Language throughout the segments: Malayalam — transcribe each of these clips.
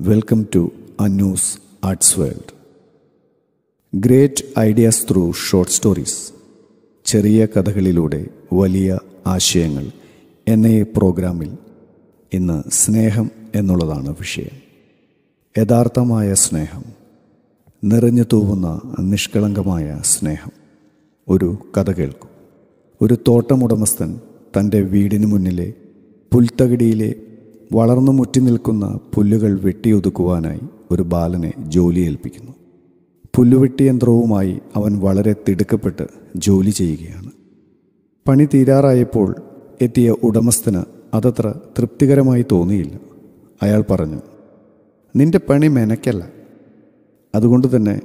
Welcome to Annu's arts world great ideas through short stories ചെറിയ കഥകളിലൂടെ വലിയ ആശയങ്ങൾ എന്ന ഈ പ്രോഗ്രാമിൽ ഇന്ന് സ്നേഹം എന്നുള്ളതാണ് വിഷയം. യഥാർത്ഥമായ സ്നേഹം നിറഞ്ഞു തൂവുന്ന നിഷ്കളങ്കമായ സ്നേഹം. ഒരു കഥ കേൾക്കും. ഒരു തോട്ടമുടമസ്ഥൻ തന്റെ വീടിന് മുന്നിലെ പുൽത്തകിടിയിലെ വളർന്നു മുറ്റി നിൽക്കുന്ന പുല്ലുകൾ വെട്ടിയൊതുക്കുവാനായി ഒരു ബാലനെ ജോലി ഏൽപ്പിക്കുന്നു പുല്ലുവെട്ടി യന്ത്രവുമായി അവൻ വളരെ തിടുക്കപ്പെട്ട് ജോലി ചെയ്യുകയാണ്. പണി തീരാറായപ്പോൾ എത്തിയ ഉടമസ്ഥന് അതത്ര തൃപ്തികരമായി തോന്നിയില്ല. അയാൾ പറഞ്ഞു നിന്റെ പണി മെനക്കല്ല. അതുകൊണ്ട് തന്നെ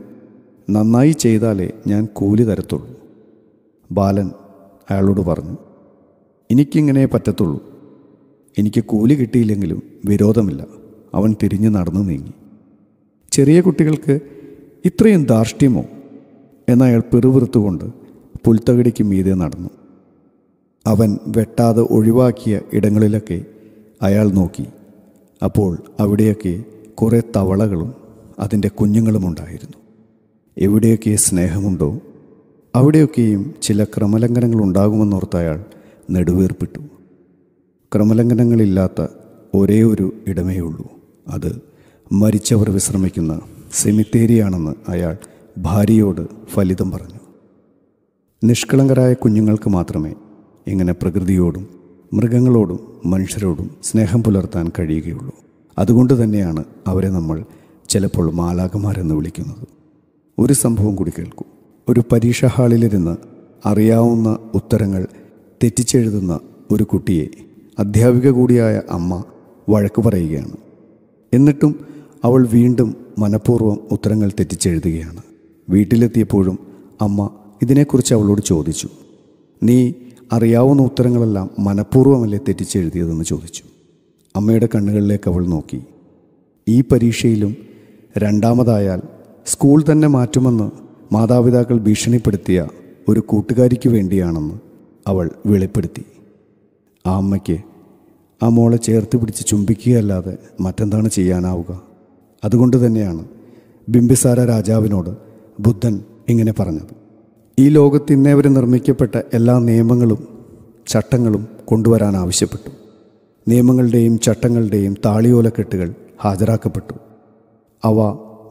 നന്നായി ചെയ്താലേ ഞാൻ കൂലി തരത്തുള്ളൂ. ബാലൻ അയാളോട് പറഞ്ഞു എനിക്കിങ്ങനെ പറ്റത്തുള്ളൂ. എനിക്ക് കൂലി കിട്ടിയില്ലെങ്കിലും വിരോധമില്ല. അവൻ തിരിഞ്ഞു നടന്നു നീങ്ങി. ചെറിയ കുട്ടികൾക്ക് ഇത്രയും ധാർഷ്ട്യമോ? എന്നയാൾ പിറുപിറുത്തുകൊണ്ട് പുൽത്തകിടിക്ക് മീതെ നടന്നു. അവൻ വെട്ടാതെ ഒഴിവാക്കിയ ഇടങ്ങളിലൊക്കെ അയാൾ നോക്കി. അപ്പോൾ അവിടെയൊക്കെ കുറേ തവളകളും അതിന്റെ കുഞ്ഞുങ്ങളുമുണ്ടായിരുന്നു. എവിടെയൊക്കെ സ്നേഹമുണ്ടോ അവിടെയൊക്കെയും ചില ക്രമലംഘനങ്ങൾ ഉണ്ടാകുമെന്നോർത്ത് അയാൾ നെടുവീർപ്പിട്ടു. ക്രമലംഘനങ്ങളില്ലാത്ത ഒരേ ഒരു ഇടമേ ഉള്ളൂ അത് മരിച്ചവർ വിശ്രമിക്കുന്ന സെമിത്തേരിയാണെന്ന് അയാൾ ഭാര്യയോട് ഫലിതം പറഞ്ഞു. നിഷ്കളങ്കരായ കുഞ്ഞുങ്ങൾക്ക് മാത്രമേ ഇങ്ങനെ പ്രകൃതിയോടും മൃഗങ്ങളോടും മനുഷ്യരോടും സ്നേഹം പുലർത്താൻ കഴിയുകയുള്ളൂ. അതുകൊണ്ട് തന്നെയാണ് അവരെ നമ്മൾ ചിലപ്പോൾ മാലാകമാരെന്ന് വിളിക്കുന്നത്. ഒരു സംഭവം കൂടി കേൾക്കൂ. ഒരു പരീക്ഷാ ഹാളിലിരുന്ന് അറിയാവുന്ന ഉത്തരങ്ങൾ തെറ്റിച്ചെഴുതുന്ന ഒരു കുട്ടിയെ അധ്യാപിക കൂടിയായ അമ്മ വഴക്ക് പറയുകയാണ്. എന്നിട്ടും അവൾ വീണ്ടും മനഃപൂർവം ഉത്തരങ്ങൾ തെറ്റിച്ചെഴുതുകയാണ്. വീട്ടിലെത്തിയപ്പോഴും അമ്മ ഇതിനെക്കുറിച്ച് അവളോട് ചോദിച്ചു. നീ അറിയാവുന്ന ഉത്തരങ്ങളെല്ലാം മനഃപൂർവമല്ലേ തെറ്റിച്ചെഴുതിയതെന്ന് ചോദിച്ചു. അമ്മയുടെ കണ്ണുകളിലേക്ക് അവൾ നോക്കി. ഈ പരീക്ഷയിലും രണ്ടാമതായാൽ സ്കൂൾ തന്നെ മാറ്റുമെന്ന് മാതാപിതാക്കൾ ഭീഷണിപ്പെടുത്തിയ ഒരു കൂട്ടുകാരിക്ക് വേണ്ടിയാണെന്ന് അവൾ വെളിപ്പെടുത്തി. ആ അമ്മയ്ക്ക് ആ മോളെ ചേർത്ത് പിടിച്ച് ചുംബിക്കുകയല്ലാതെ മറ്റെന്താണ് ചെയ്യാനാവുക? അതുകൊണ്ട് തന്നെയാണ് ബിംബിസാര രാജാവിനോട് ബുദ്ധൻ ഇങ്ങനെ പറഞ്ഞത്. ഈ ലോകത്ത് ഇന്നേവരെ നിർമ്മിക്കപ്പെട്ട എല്ലാ നിയമങ്ങളും ചട്ടങ്ങളും കൊണ്ടുവരാൻ ആവശ്യപ്പെട്ടു. നിയമങ്ങളുടെയും ചട്ടങ്ങളുടെയും താളിയോലക്കെട്ടുകൾ ഹാജരാക്കപ്പെട്ടു. അവ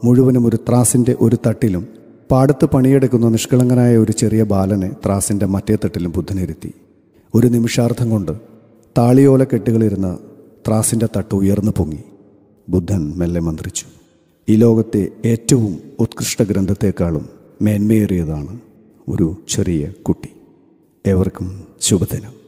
മുഴുവനും ഒരു ത്രാസിന്റെ ഒരു തട്ടിലും പാടത്ത് പണിയെടുക്കുന്ന നിഷ്കളങ്കനായ ഒരു ചെറിയ ബാലനെ ത്രാസിന്റെ മറ്റേ തട്ടിലും ബുദ്ധനിരുത്തി. ഒരു നിമിഷാർത്ഥം കൊണ്ട് താളിയോല കെട്ടുകളിരുന്ന ത്രാസിന്റെ തട്ട് ഉയർന്നു പൊങ്ങി. ബുദ്ധൻ മെല്ലെ മന്ത്രിച്ചു ഈ ലോകത്തെ ഏറ്റവും ഉത്കൃഷ്ട ഗ്രന്ഥത്തെക്കാളും മേന്മയേറിയതാണ് ഒരു ചെറിയ കുട്ടി. ഏവർക്കും ശുഭദിനം.